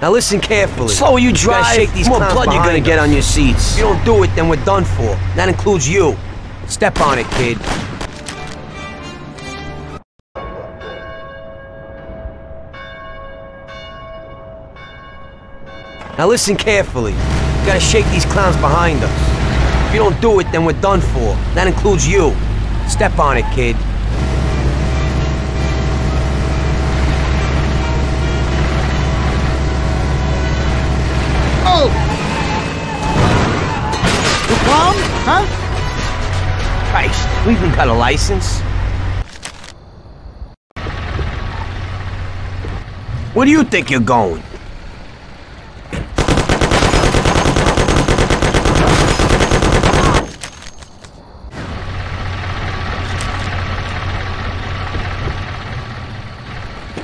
Now listen carefully. Slower you You drive, shake these more blood you're gonna behind get on your seats. If you don't do it, then we're done for. That includes you. Step on it, kid. Now listen carefully. You gotta shake these clowns behind us. If you don't do it, then we're done for. That includes you. Step on it, kid. Clown? Huh? Christ, we even got a license. Where do you think you're going?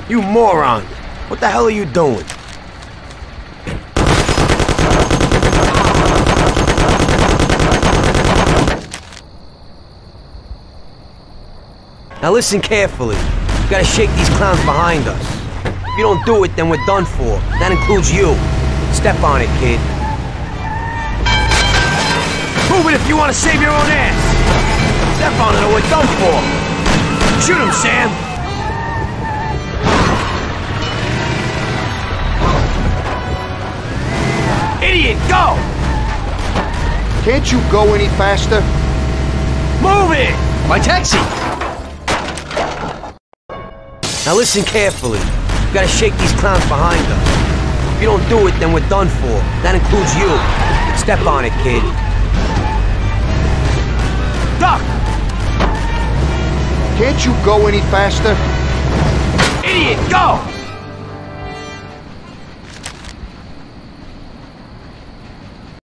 You moron! What the hell are you doing? Now listen carefully. You gotta shake these clowns behind us. If you don't do it, then we're done for. That includes you. Step on it, kid. Move it if you want to save your own ass. Step on it or we're done for. Shoot him, Sam. Idiot, go! Can't you go any faster? Move it! My taxi! Now listen carefully. You gotta shake these clowns behind us. If you don't do it, then we're done for. That includes you. Step on it, kid. Duck! Can't you go any faster? Idiot, go!